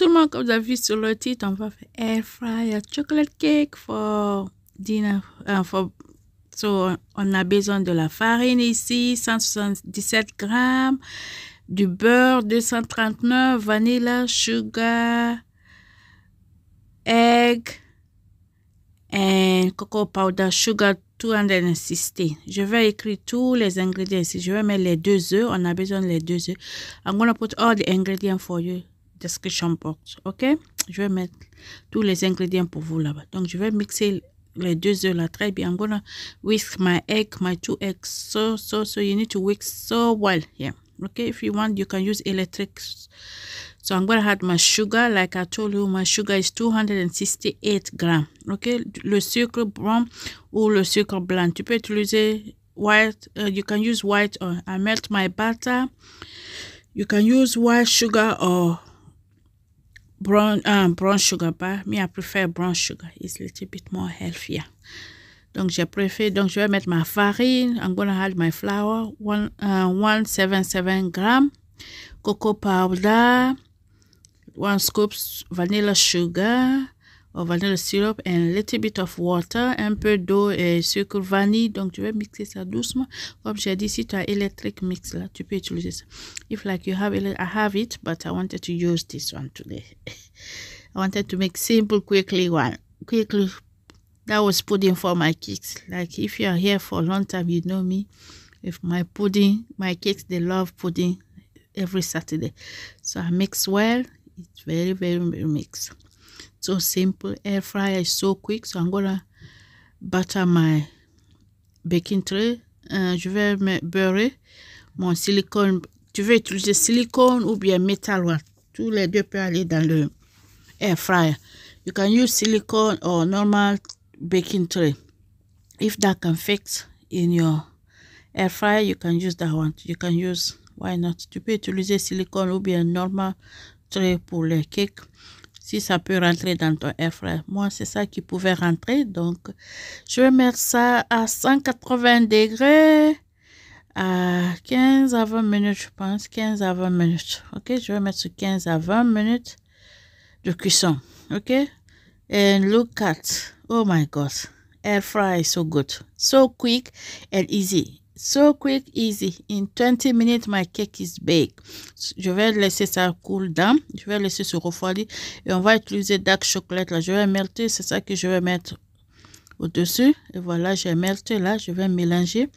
monde, comme vous avez vu sur le titre, on va faire air fryer chocolate cake for dinner. Uh, for, so, on a besoin de la farine ici, 177 grammes, du beurre 239, vanilla, sugar, egg, et cocoa powder, sugar 260. Je vais écrire tous les ingrédients ici. Je vais mettre les deux œufs. On a besoin des deux œufs. I'm going to put all the ingredients for you. Description box. OK? Je vais mettre tous les ingrédients pour vous là-bas. Donc, je vais mixer les deux œufs là très bien. I'm to whisk my egg, my two eggs. So, so, so you need to whisk so well here. Okay? If you want, you can use electric so I'm to add my sugar. Like I told you, my sugar is 268 grams. Okay, le sucre brun ou le sucre blanc. Tu peux utiliser white. Uh, you can use white or I melt my butter. You can use white sugar or brown um, brown sugar. But me, I prefer brown sugar. It's a little bit more healthier. Donc, je préfère, donc je vais mettre ma farine. I'm to add my flour, one, uh, 177 grams. Cocoa powder, one scoop vanilla sugar or vanilla syrup and a little bit of water, un peu d'eau et sucre vanille. Donc, je vais mixer ça doucement. Comme j'ai dit, si tu as électrique mix là, tu peux utiliser ça. If like you have I have it, but I wanted to use this one today. I wanted to make simple, quickly one. Quickly, that was pudding for my kids. Like if you are here for a long time, you know me. If my pudding, my kids, they love pudding every Saturday. So I mix well it's very, very, very mixed. So simple. Air fryer is so quick. So I'm gonna butter my baking tray. Uh, je vais me beurrer mon silicone. Tu veux utiliser silicone ou bien métal. Tous les deux peuvent aller dans le air fryer. You can use silicone or normal baking tray. If that can fit in your air fryer, you can use that one. You can use, why not? Tu peux utiliser silicone ou bien normal pour les cakes si ça peut rentrer dans ton air fryer. Moi, c'est ça qui pouvait rentrer. Donc, je vais mettre ça à 180 degrés à 15 à 20 minutes, je pense. 15 à 20 minutes. OK, je vais mettre sur 15 à 20 minutes de cuisson. OK? And look at, oh my God, air fry is so good. So quick and easy. So quick, easy. In 20 minutes, my cake is baked. Je vais laisser ça cool down. Je vais laisser se refroidir. Et on va utiliser dark chocolate. Là, je vais melter. C'est ça que je vais mettre au-dessus. Et voilà, j'ai melté là. Je vais mélanger.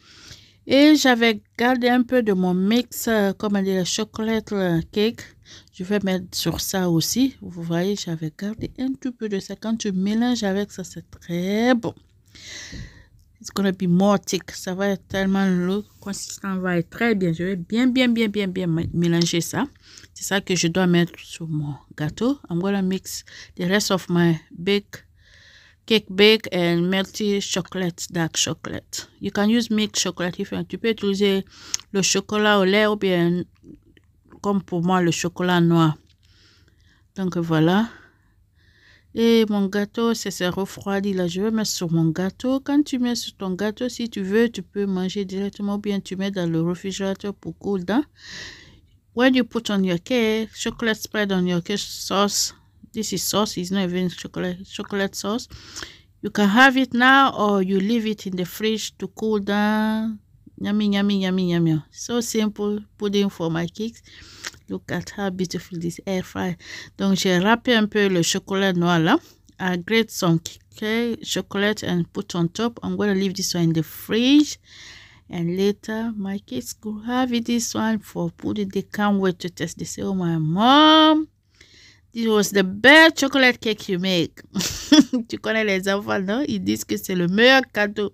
Et j'avais gardé un peu de mon mix, euh, comme on dit, le chocolate euh, cake. Je vais mettre sur ça aussi. Vous voyez, j'avais gardé un tout peu de ça. Quand tu mélanges avec ça, c'est très bon. It's gonna be more thick. Ça va être tellement le consistant va être très bien. Je vais bien, bien, bien, bien, bien mélanger ça. C'est ça que je dois mettre sur mon gâteau. I'm gonna mix the rest of my bake cake bake and melty chocolate, dark chocolate. You can use milk chocolate if you want. Tu peux utiliser le chocolat au lait ou bien, comme pour moi, le chocolat noir. Donc voilà. Et mon gâteau, c'est refroidi là. Je vais mettre sur mon gâteau. Quand tu mets sur ton gâteau, si tu veux, tu peux manger directement ou bien tu mets dans le réfrigérateur pour cool down. When you put on your cake, chocolate spread on your cake sauce. This is sauce, it's not even chocolate, chocolate sauce. You can have it now or you leave it in the fridge to cool down. Yummy, yummy, yummy, yummy. So simple pudding for my cakes. Look at how beautiful this air fry. Donc, j'ai râpé un peu le chocolat noir là. I grate some cake, chocolate and put on top. I'm going to leave this one in the fridge. And later, my kids could have this one for pudding. They can't wait to test. They say, oh, my mom, this was the best chocolate cake you make. tu connais les enfants, non? Ils disent que c'est le meilleur cadeau.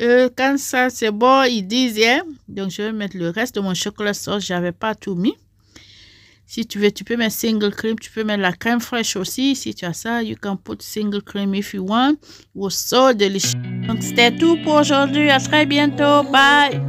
Euh, quand ça, c'est bon, ils disent, yeah. Donc, je vais mettre le reste de mon chocolat sauce. J'avais pas tout mis. Si tu veux, tu peux mettre single cream. Tu peux mettre la crème fraîche aussi. Si tu as ça, you can put single cream if you want. It was so delicious. Donc, c'était tout pour aujourd'hui. À très bientôt. Bye.